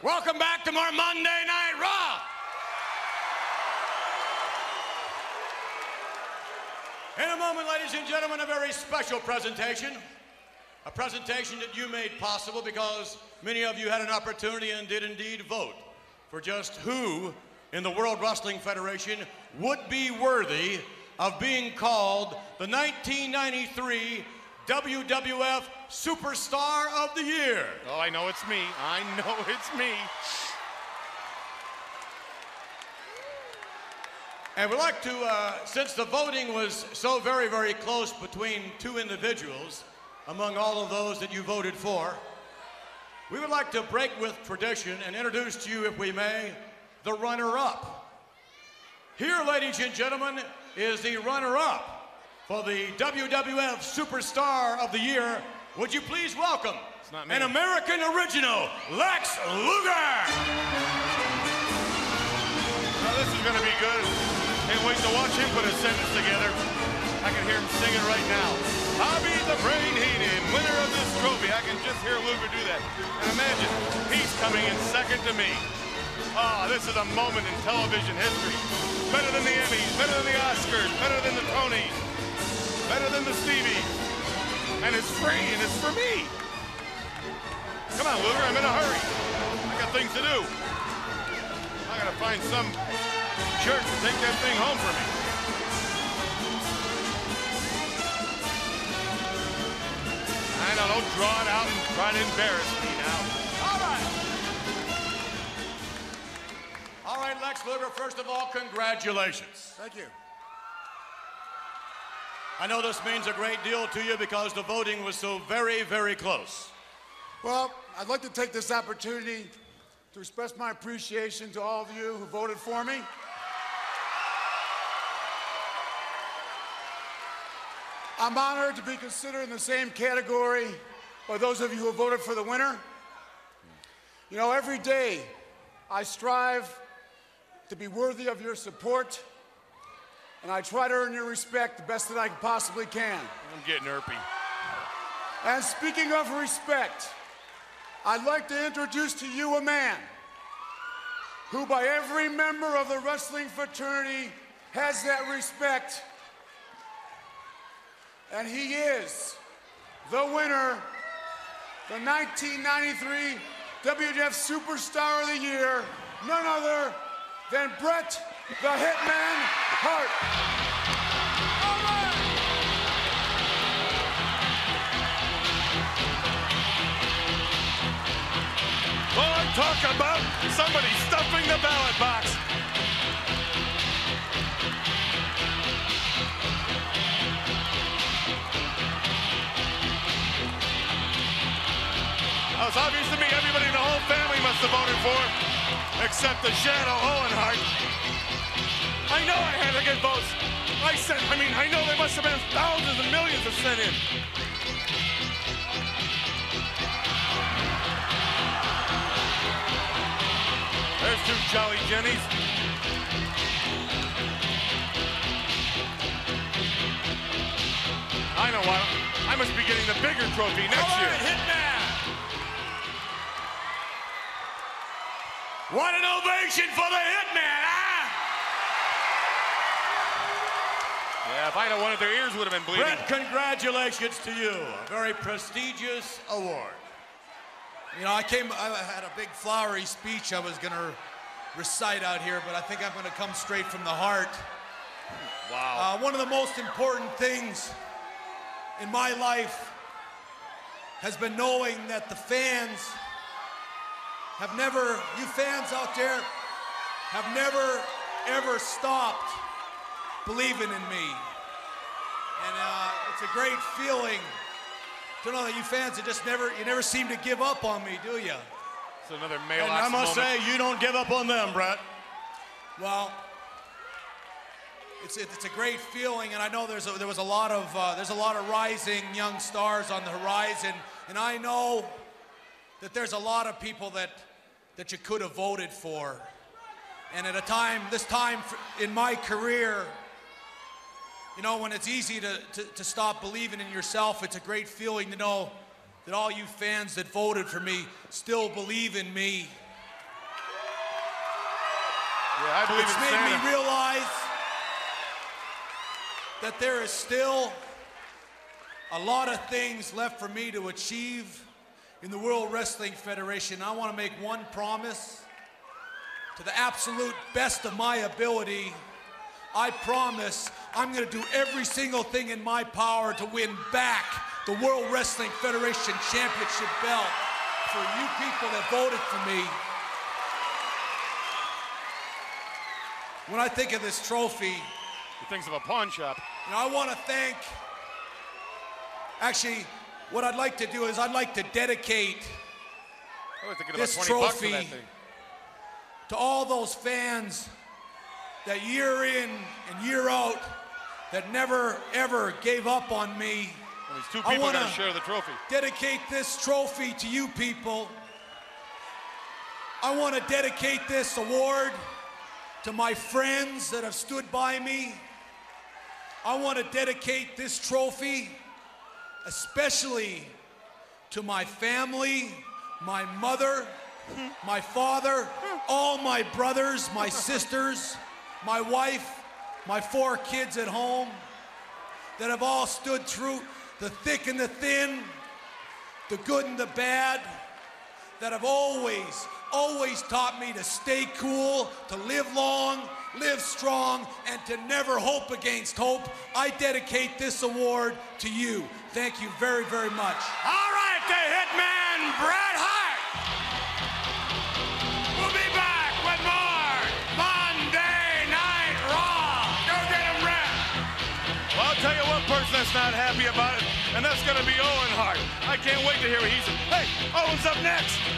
Welcome back to more Monday Night Raw. In a moment, ladies and gentlemen, a very special presentation. A presentation that you made possible because many of you had an opportunity and did indeed vote for just who in the World Wrestling Federation would be worthy of being called the 1993 WWF Superstar of the Year. Oh, I know it's me. I know it's me. And we'd like to, uh, since the voting was so very, very close between two individuals, among all of those that you voted for, we would like to break with tradition and introduce to you, if we may, the runner-up. Here, ladies and gentlemen, is the runner-up for the WWF Superstar of the Year. Would you please welcome an American original, Lex Luger! Now this is gonna be good. Can't wait to watch him put a sentence together. I can hear him singing right now. I'll be the Brain Heenan, winner of this trophy. I can just hear Luger do that. And imagine, he's coming in second to me. Ah, this is a moment in television history. Better than the Emmys, better than the Oscars, better than the Tonys, better than the Stevies. And it's free, and it's for me. Come on, Luger, I'm in a hurry. I got things to do. I gotta find some jerk to take that thing home for me. I know, don't draw it out and try to embarrass me now. All right. All right, Lex Luger, first of all, congratulations. Thank you. I know this means a great deal to you because the voting was so very, very close. Well, I'd like to take this opportunity to express my appreciation to all of you who voted for me. I'm honored to be considered in the same category by those of you who voted for the winner. You know, every day I strive to be worthy of your support, and I try to earn your respect the best that I possibly can. I'm getting irpy. And speaking of respect, I'd like to introduce to you a man who, by every member of the wrestling fraternity, has that respect. And he is the winner, the 1993 WWF Superstar of the Year, none other than Bret the Hitman Hart. Well, I'm oh, talking about somebody stuffing the ballot box. It was obvious to me everybody in the whole family must have voted for, except the shadow Owen Hart. I know I had to get votes. I sent, I mean, I know there must have been thousands and millions of sent in. There's two Jolly Jennies. I know why. I must be getting the bigger trophy next year. Hitman. What an ovation for the Hitman, Yeah, if I'd have won it, their ears would have been bleeding. Bret, congratulations to you. A very prestigious award. You know, I came, I had a big flowery speech I was going to recite out here, but I think I'm going to come straight from the heart. Wow. Uh, one of the most important things in my life has been knowing that the fans have never, you fans out there, have never, ever stopped believing in me. And uh, it's a great feeling to know that you fans have just never, you never seem to give up on me, do you? It's another male And I must say, you don't give up on them, Bret. Well, it's, it's a great feeling, and I know there's a, there was a lot of uh, there's a lot of rising young stars on the horizon, and I know that there's a lot of people that that you could have voted for, and at a time this time in my career, you know, when it's easy to, to, to stop believing in yourself, it's a great feeling to know that all you fans that voted for me still believe in me. Yeah, I believe it's made Santa. me realize that there is still a lot of things left for me to achieve in the World Wrestling Federation. I want to make one promise to the absolute best of my ability. I promise I'm going to do every single thing in my power to win back the World Wrestling Federation Championship belt for you people that voted for me. When I think of this trophy, He thinks of a pawn shop. and I want to thank, actually, what I'd like to do is I'd like to dedicate This about 20 bucks for that trophy- to all those fans that year in and year out that never ever gave up on me. And these two I people wanna- got to share the trophy. Dedicate this trophy to you people. I want to dedicate this award to my friends that have stood by me. I want to dedicate this trophy especially to my family, my mother, my father, all my brothers, my sisters, my wife, my four kids at home that have all stood through the thick and the thin, the good and the bad, that have always, always taught me to stay cool, to live long, live strong, and to never hope against hope. I dedicate this award to you. Thank you very, very much. All right, the Hitman Bret not happy about it, and that's going to be Owen Hart. I can't wait to hear what he's. Hey, Owen's up next.